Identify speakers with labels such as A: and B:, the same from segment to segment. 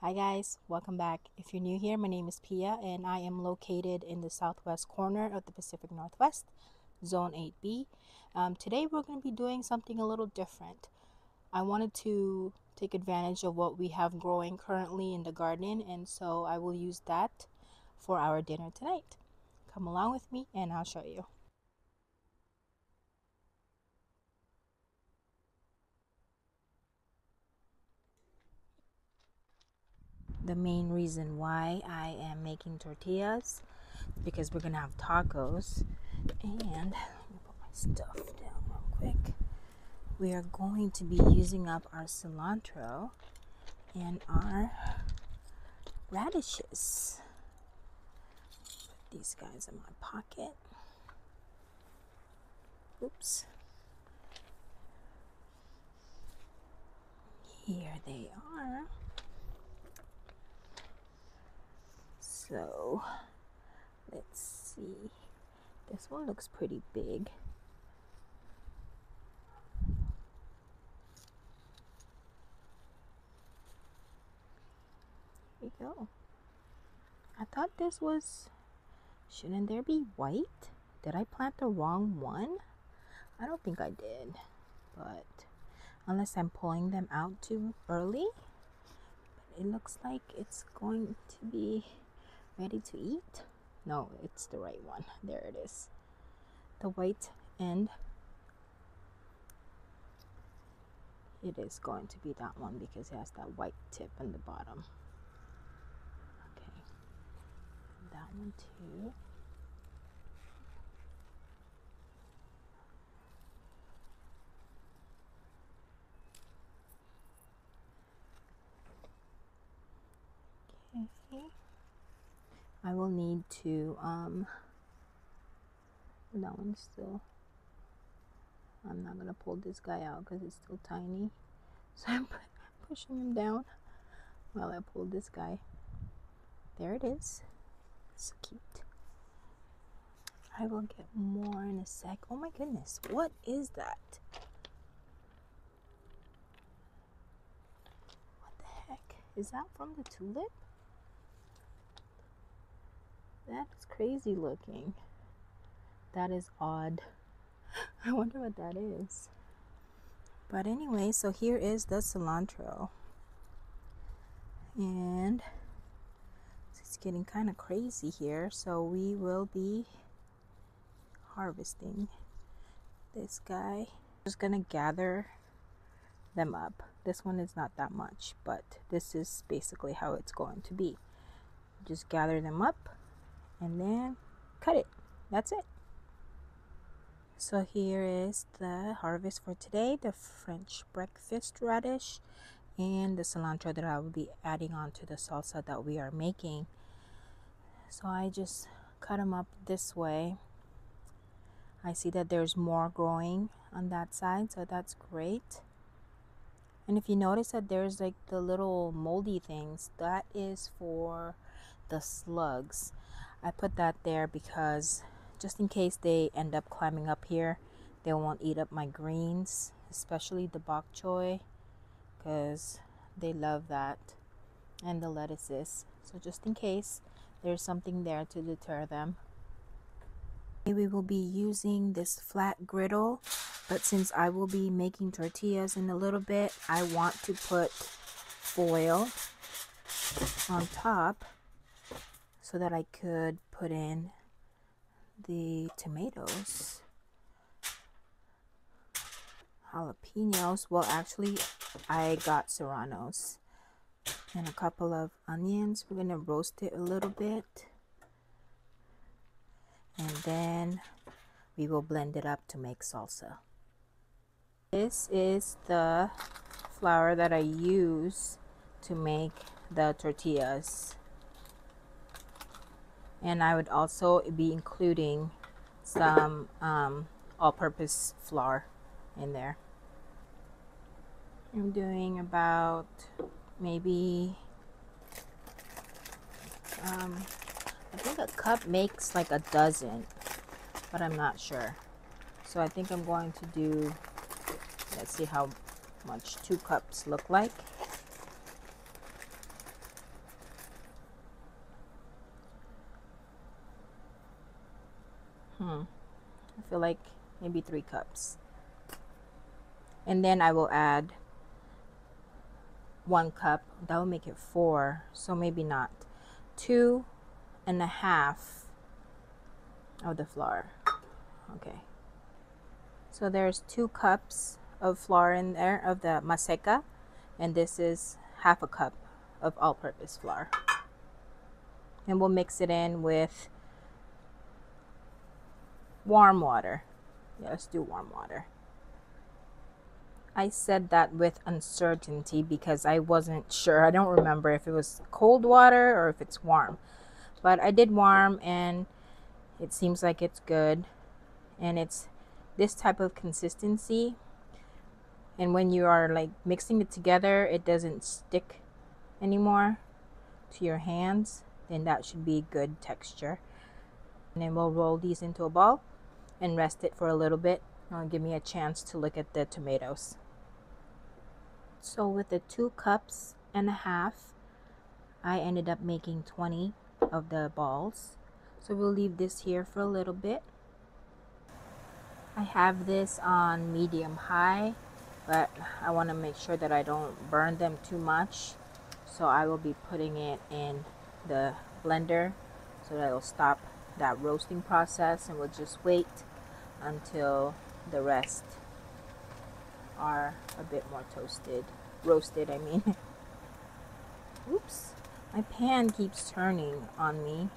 A: Hi guys, welcome back. If you're new here, my name is Pia and I am located in the southwest corner of the Pacific Northwest, Zone 8B. Um, today we're going to be doing something a little different. I wanted to take advantage of what we have growing currently in the garden and so I will use that for our dinner tonight. Come along with me and I'll show you. The main reason why I am making tortillas because we're gonna have tacos. And let me put my stuff down real quick. We are going to be using up our cilantro and our radishes. Put these guys in my pocket. Oops. Here they are So let's see. This one looks pretty big. Here we go. I thought this was. Shouldn't there be white? Did I plant the wrong one? I don't think I did. But unless I'm pulling them out too early. But it looks like it's going to be ready to eat? No it's the right one. There it is. The white end it is going to be that one because it has that white tip on the bottom. Okay. That one too. Okay I will need to, um, that one's still, I'm not going to pull this guy out because it's still tiny. So I'm pushing him down while I pull this guy. There it is. So cute. I will get more in a sec. Oh my goodness, what is that? What the heck? Is that from the tulip? That's crazy looking. That is odd. I wonder what that is. But anyway, so here is the cilantro. And it's getting kind of crazy here. So we will be harvesting this guy. Just gonna gather them up. This one is not that much, but this is basically how it's going to be. Just gather them up and then cut it. That's it. So here is the harvest for today, the French breakfast radish and the cilantro that I will be adding on to the salsa that we are making. So I just cut them up this way. I see that there's more growing on that side, so that's great. And if you notice that there's like the little moldy things, that is for the slugs. I put that there because just in case they end up climbing up here, they won't eat up my greens, especially the bok choy, because they love that, and the lettuces. So just in case there's something there to deter them. We will be using this flat griddle, but since I will be making tortillas in a little bit, I want to put foil on top so that I could put in the tomatoes. Jalapenos. Well actually I got serranos and a couple of onions. We're gonna roast it a little bit. And then we will blend it up to make salsa. This is the flour that I use to make the tortillas and I would also be including some um, all-purpose flour in there. I'm doing about maybe um, I think a cup makes like a dozen but I'm not sure so I think I'm going to do let's see how much two cups look like Hmm. I feel like maybe three cups. And then I will add one cup. That will make it four. So maybe not. Two and a half of the flour. Okay. So there's two cups of flour in there of the maseca. And this is half a cup of all-purpose flour. And we'll mix it in with warm water. Yeah, let's do warm water. I said that with uncertainty because I wasn't sure. I don't remember if it was cold water or if it's warm. But I did warm and it seems like it's good. And it's this type of consistency. And when you are like mixing it together, it doesn't stick anymore to your hands. Then that should be good texture. And then we'll roll these into a ball and rest it for a little bit. It'll give me a chance to look at the tomatoes. So with the two cups and a half, I ended up making 20 of the balls. So we'll leave this here for a little bit. I have this on medium high, but I want to make sure that I don't burn them too much. So I will be putting it in the blender so that it'll stop that roasting process and we'll just wait until the rest are a bit more toasted roasted I mean. Oops my pan keeps turning on me.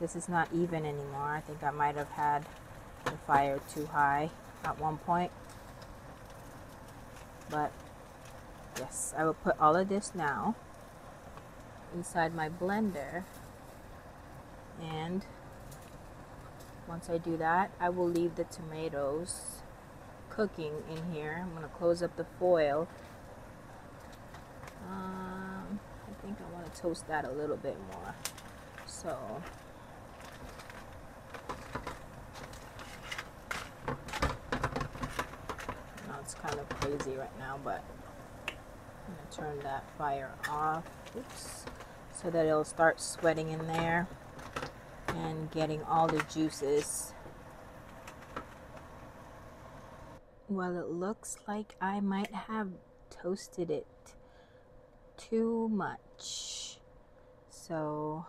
A: This is not even anymore. I think I might have had the fire too high at one point. But yes I will put all of this now inside my blender and once I do that, I will leave the tomatoes cooking in here. I'm going to close up the foil. Um, I think I want to toast that a little bit more. So, now it's kind of crazy right now, but I'm going to turn that fire off. Oops. So that it'll start sweating in there and getting all the juices. Well, it looks like I might have toasted it too much. So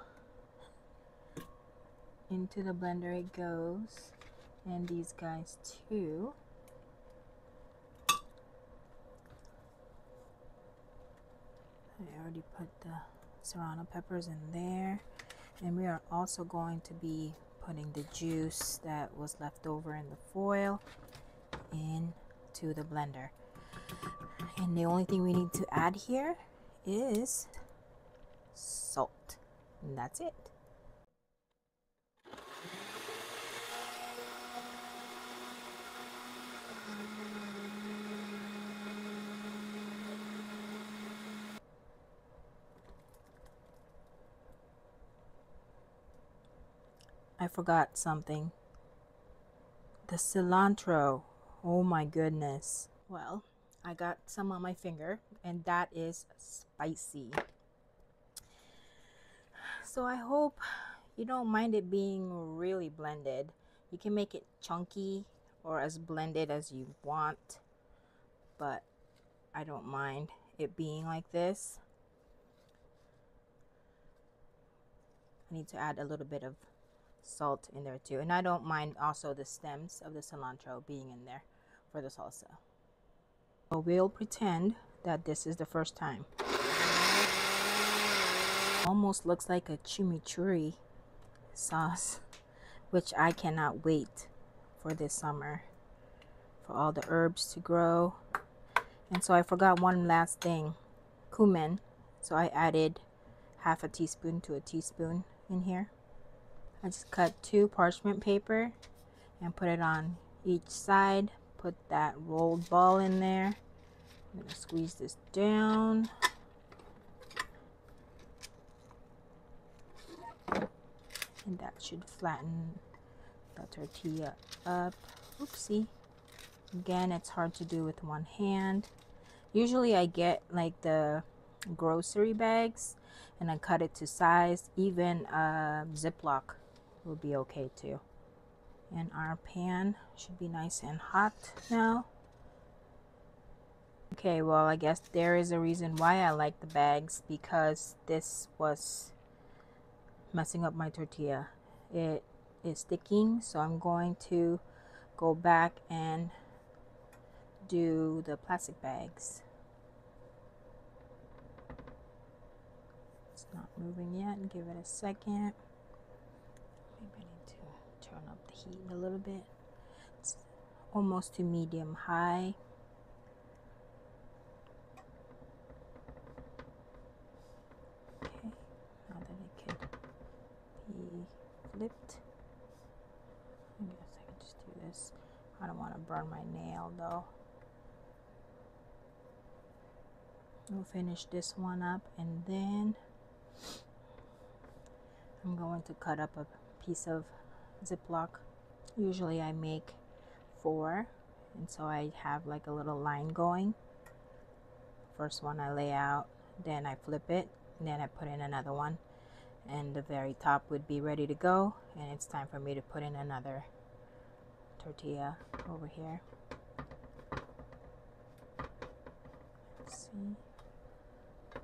A: into the blender it goes and these guys too. I already put the serrano peppers in there and we are also going to be putting the juice that was left over in the foil into the blender. And the only thing we need to add here is salt. And that's it I forgot something. The cilantro. Oh my goodness. Well, I got some on my finger, and that is spicy. So I hope you don't mind it being really blended. You can make it chunky or as blended as you want, but I don't mind it being like this. I need to add a little bit of salt in there too. And I don't mind also the stems of the cilantro being in there for the salsa. So we'll pretend that this is the first time. Almost looks like a chimichurri sauce, which I cannot wait for this summer for all the herbs to grow. And so I forgot one last thing, cumin. So I added half a teaspoon to a teaspoon in here. I just cut two parchment paper and put it on each side. Put that rolled ball in there. I'm going to squeeze this down. And that should flatten the tortilla up. Oopsie. Again, it's hard to do with one hand. Usually I get like the grocery bags and I cut it to size. Even a Ziploc will be okay too. and our pan should be nice and hot now. Okay well I guess there is a reason why I like the bags because this was messing up my tortilla. It is sticking so I'm going to go back and do the plastic bags. It's not moving yet. Give it a second maybe I need to turn up the heat a little bit it's almost to medium high. Okay now that it could be flipped I guess I can just do this. I don't want to burn my nail though. We'll finish this one up and then I'm going to cut up a piece of Ziploc. Usually I make four and so I have like a little line going. First one I lay out, then I flip it, then I put in another one and the very top would be ready to go and it's time for me to put in another tortilla over here. Let's see.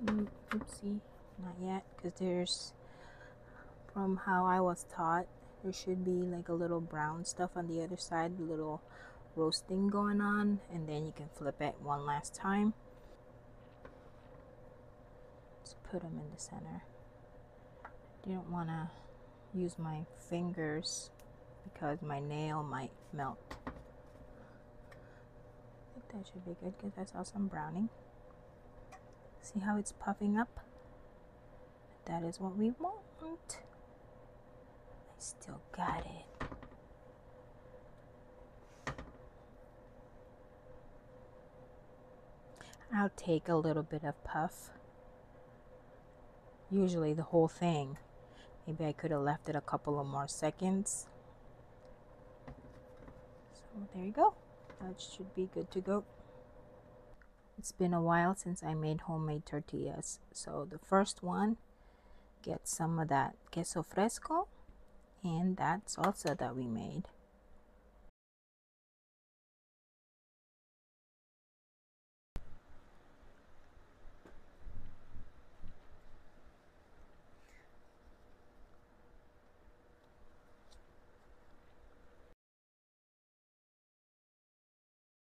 A: Mm, oopsie, not yet, because there's, from how I was taught, there should be like a little brown stuff on the other side, a little roasting going on, and then you can flip it one last time. Just put them in the center. I didn't want to use my fingers because my nail might melt. I think that should be good because I saw some browning. See how it's puffing up? That is what we want. Still got it. I'll take a little bit of puff. Usually the whole thing. Maybe I could have left it a couple of more seconds. So there you go. That should be good to go. It's been a while since I made homemade tortillas. So the first one, get some of that queso fresco and that salsa that we made.